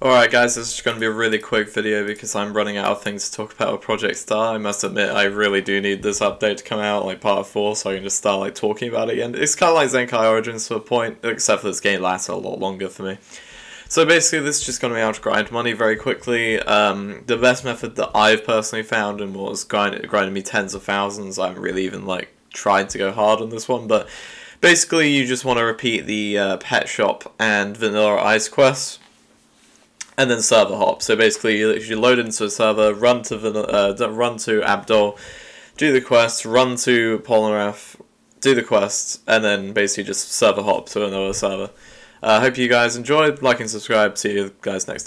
Alright guys, this is going to be a really quick video because I'm running out of things to talk about with Project Star. I must admit, I really do need this update to come out, like part 4, so I can just start like talking about it again. It's kind of like Zenkai Origins to a point, except for this game lasts a lot longer for me. So basically, this is just going to be how to grind money very quickly. Um, the best method that I've personally found and was grind grinding me tens of thousands. I haven't really even like tried to go hard on this one, but basically you just want to repeat the uh, pet shop and vanilla ice quests and then server hop. So basically, you, load into a server, run to uh, run to Abdol, do the quest, run to Polnareff, do the quest, and then basically just server hop to another server. I uh, hope you guys enjoyed. Like and subscribe. See you guys next time.